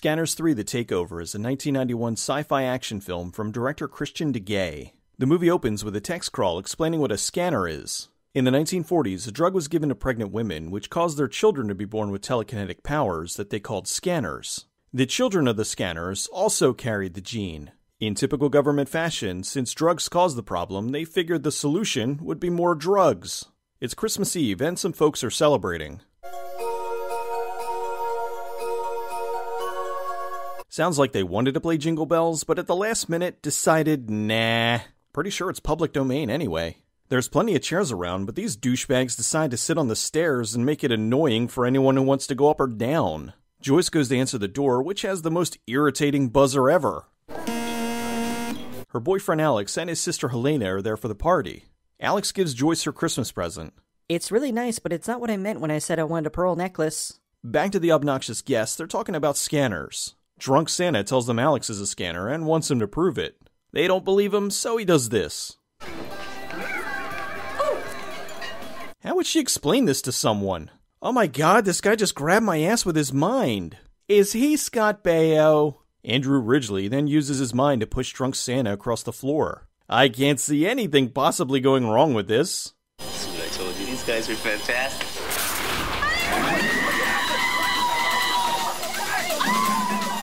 Scanners 3 The Takeover is a 1991 sci fi action film from director Christian Duguay. The movie opens with a text crawl explaining what a scanner is. In the 1940s, a drug was given to pregnant women which caused their children to be born with telekinetic powers that they called scanners. The children of the scanners also carried the gene. In typical government fashion, since drugs caused the problem, they figured the solution would be more drugs. It's Christmas Eve and some folks are celebrating. Sounds like they wanted to play Jingle Bells, but at the last minute decided, nah. Pretty sure it's public domain anyway. There's plenty of chairs around, but these douchebags decide to sit on the stairs and make it annoying for anyone who wants to go up or down. Joyce goes to answer the door, which has the most irritating buzzer ever. Her boyfriend Alex and his sister Helena are there for the party. Alex gives Joyce her Christmas present. It's really nice, but it's not what I meant when I said I wanted a pearl necklace. Back to the obnoxious guests, they're talking about scanners. Drunk Santa tells them Alex is a scanner and wants him to prove it. They don't believe him, so he does this. How would she explain this to someone? Oh my god, this guy just grabbed my ass with his mind. Is he Scott Baio? Andrew Ridgeley then uses his mind to push drunk Santa across the floor. I can't see anything possibly going wrong with this. See what I told you? These guys are fantastic.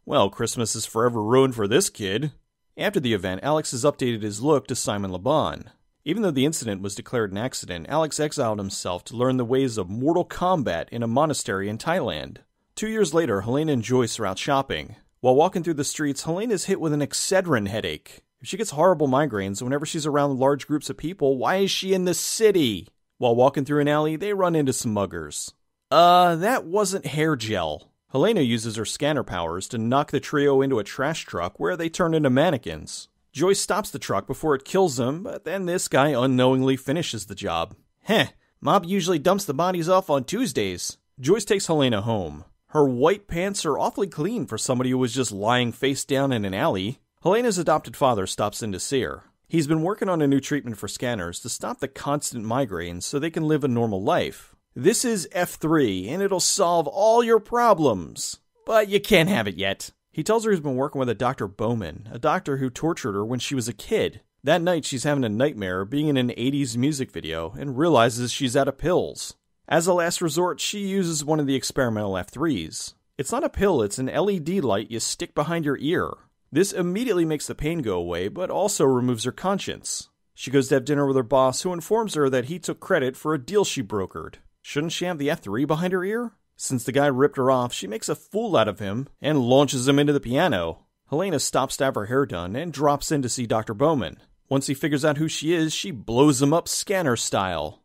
Well, Christmas is forever ruined for this kid. After the event, Alex has updated his look to Simon Le Bon. Even though the incident was declared an accident, Alex exiled himself to learn the ways of mortal combat in a monastery in Thailand. Two years later, Helena and Joyce are out shopping. While walking through the streets, Helena is hit with an Excedrin headache. If she gets horrible migraines whenever she's around large groups of people, why is she in the city? While walking through an alley, they run into some muggers. Uh, that wasn't hair gel. Helena uses her scanner powers to knock the trio into a trash truck where they turn into mannequins. Joyce stops the truck before it kills them, but then this guy unknowingly finishes the job. Heh, Mob usually dumps the bodies off on Tuesdays. Joyce takes Helena home. Her white pants are awfully clean for somebody who was just lying face down in an alley. Helena's adopted father stops in to see her. He's been working on a new treatment for scanners to stop the constant migraines so they can live a normal life. This is F3, and it'll solve all your problems. But you can't have it yet. He tells her he's been working with a Dr. Bowman, a doctor who tortured her when she was a kid. That night, she's having a nightmare being in an 80s music video and realizes she's out of pills. As a last resort, she uses one of the experimental F3s. It's not a pill, it's an LED light you stick behind your ear. This immediately makes the pain go away, but also removes her conscience. She goes to have dinner with her boss, who informs her that he took credit for a deal she brokered. Shouldn't she have the F3 behind her ear? Since the guy ripped her off, she makes a fool out of him and launches him into the piano. Helena stops to have her hair done and drops in to see Dr. Bowman. Once he figures out who she is, she blows him up scanner style.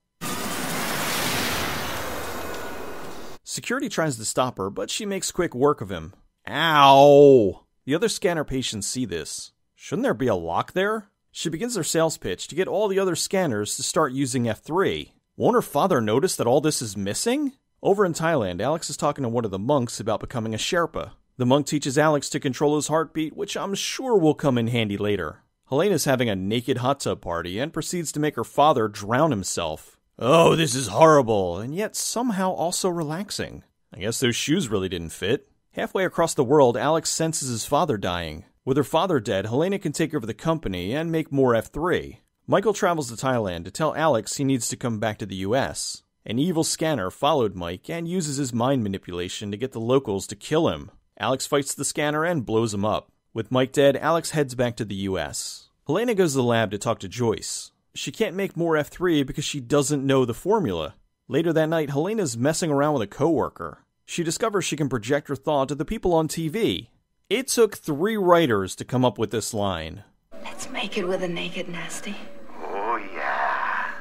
Security tries to stop her, but she makes quick work of him. Ow! The other scanner patients see this. Shouldn't there be a lock there? She begins her sales pitch to get all the other scanners to start using F3. Won't her father notice that all this is missing? Over in Thailand, Alex is talking to one of the monks about becoming a Sherpa. The monk teaches Alex to control his heartbeat, which I'm sure will come in handy later. Helena's having a naked hot tub party and proceeds to make her father drown himself. Oh, this is horrible, and yet somehow also relaxing. I guess those shoes really didn't fit. Halfway across the world, Alex senses his father dying. With her father dead, Helena can take over the company and make more F3. Michael travels to Thailand to tell Alex he needs to come back to the US. An evil scanner followed Mike and uses his mind manipulation to get the locals to kill him. Alex fights the scanner and blows him up. With Mike dead, Alex heads back to the US. Helena goes to the lab to talk to Joyce. She can't make more F3 because she doesn't know the formula. Later that night, Helena's messing around with a coworker. She discovers she can project her thought to the people on TV. It took three writers to come up with this line. Let's make it with a naked nasty. Oh, yeah.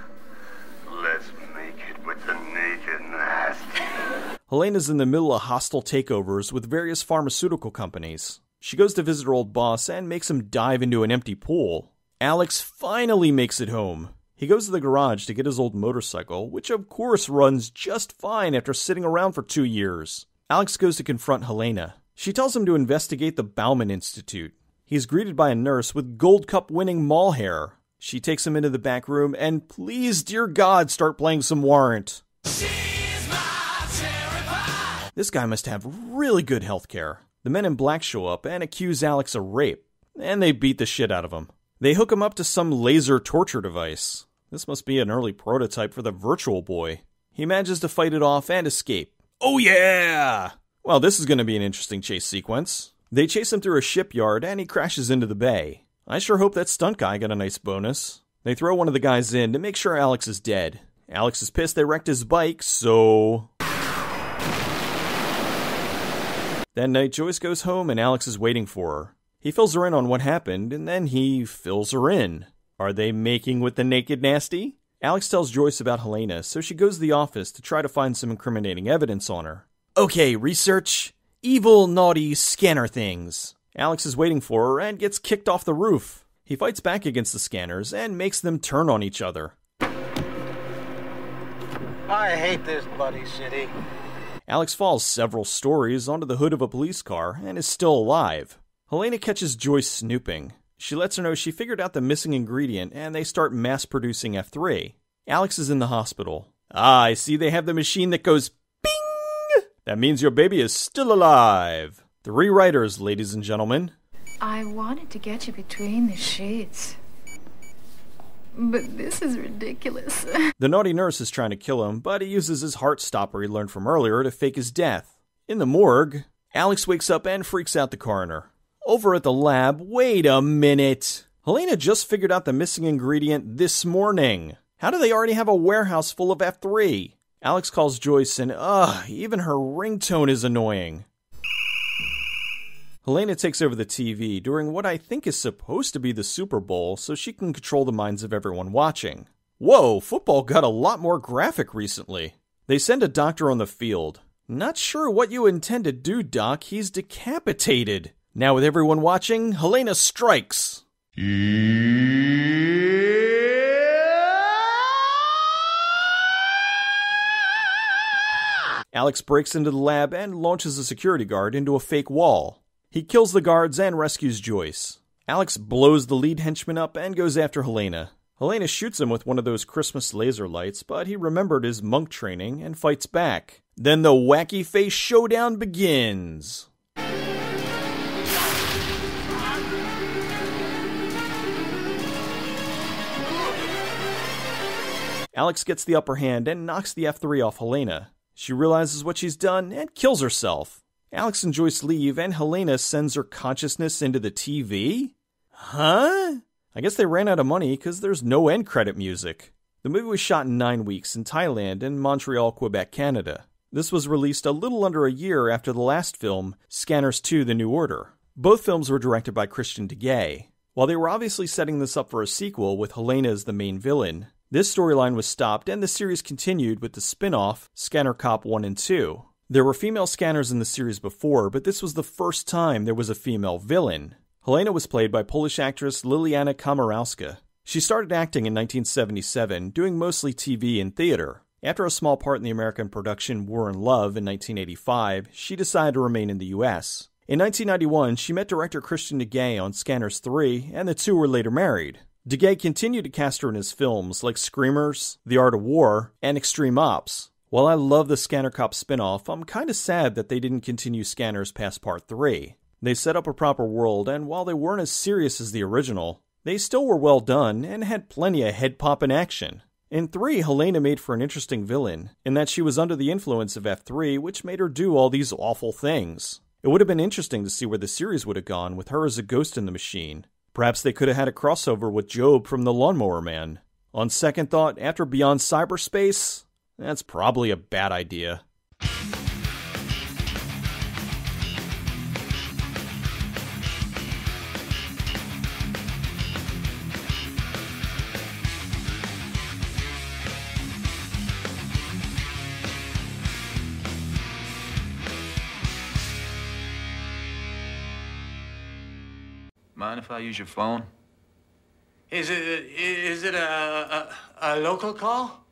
Let's make it with the naked nasty. Helena's in the middle of hostile takeovers with various pharmaceutical companies. She goes to visit her old boss and makes him dive into an empty pool. Alex finally makes it home. He goes to the garage to get his old motorcycle, which of course runs just fine after sitting around for two years. Alex goes to confront Helena. She tells him to investigate the Bauman Institute. He's greeted by a nurse with Gold Cup winning mall hair. She takes him into the back room and, please, dear God, start playing some Warrant. This guy must have really good health care. The men in black show up and accuse Alex of rape, and they beat the shit out of him. They hook him up to some laser torture device. This must be an early prototype for the Virtual Boy. He manages to fight it off and escape. Oh yeah! Well, this is going to be an interesting chase sequence. They chase him through a shipyard and he crashes into the bay. I sure hope that stunt guy got a nice bonus. They throw one of the guys in to make sure Alex is dead. Alex is pissed they wrecked his bike, so. That night, Joyce goes home and Alex is waiting for her. He fills her in on what happened, and then he fills her in. Are they making with the naked nasty? Alex tells Joyce about Helena, so she goes to the office to try to find some incriminating evidence on her. Okay, research. Evil, naughty scanner things. Alex is waiting for her and gets kicked off the roof. He fights back against the scanners and makes them turn on each other. I hate this bloody city. Alex falls several stories onto the hood of a police car and is still alive. Helena catches Joyce snooping. She lets her know she figured out the missing ingredient and they start mass producing F3. Alex is in the hospital. Ah, I see they have the machine that goes bing! That means your baby is still alive. Three writers, ladies and gentlemen. I wanted to get you between the sheets. But this is ridiculous. The naughty nurse is trying to kill him, but he uses his heart stopper he learned from earlier to fake his death. In the morgue, Alex wakes up and freaks out the coroner. Over at the lab, wait a minute. Helena just figured out the missing ingredient this morning. How do they already have a warehouse full of F3? Alex calls Joyce and, ugh, even her ringtone is annoying. Helena takes over the TV during what I think is supposed to be the Super Bowl so she can control the minds of everyone watching. Whoa, football got a lot more graphic recently. They send a doctor on the field. Not sure what you intend to do, Doc. He's decapitated. Now, with everyone watching, Helena strikes. Alex breaks into the lab and launches a security guard into a fake wall. He kills the guards and rescues Joyce. Alex blows the lead henchman up and goes after Helena. Helena shoots him with one of those Christmas laser lights, but he remembered his monk training and fights back. Then the wacky face showdown begins. Alex gets the upper hand and knocks the F3 off Helena. She realizes what she's done and kills herself. Alex and Joyce leave, and Helena sends her consciousness into the TV? Huh? I guess they ran out of money because there's no end credit music. The movie was shot in nine weeks in Thailand and Montreal, Quebec, Canada. This was released a little under a year after the last film, Scanners 2 The New Order. Both films were directed by Christian Duguay. While they were obviously setting this up for a sequel with Helena as the main villain, this storyline was stopped and the series continued with the spin off, Scanner Cop 1 and 2. There were female scanners in the series before, but this was the first time there was a female villain. Helena was played by Polish actress Liliana Komorowska. She started acting in 1977, doing mostly TV and theater. After a small part in the American production War and Love in 1985, she decided to remain in the US. In 1991, she met director Christian Duguay on Scanners 3, and the two were later married. Duguay continued to cast her in his films like Screamers, The Art of War, and Extreme Ops. While I love the Scanner Cop spin-off, I'm kinda sad that they didn't continue Scanners past part 3. They set up a proper world, and while they weren't as serious as the original, they still were well done and had plenty of head popping action. In 3, Helena made for an interesting villain, in that she was under the influence of F3, which made her do all these awful things. It would have been interesting to see where the series would have gone with her as a ghost in the machine. Perhaps they could have had a crossover with Jobe from The Lawnmower Man. On second thought, after Beyond Cyberspace, that's probably a bad idea. Mind if I use your phone? Is it is it a, a, a local call?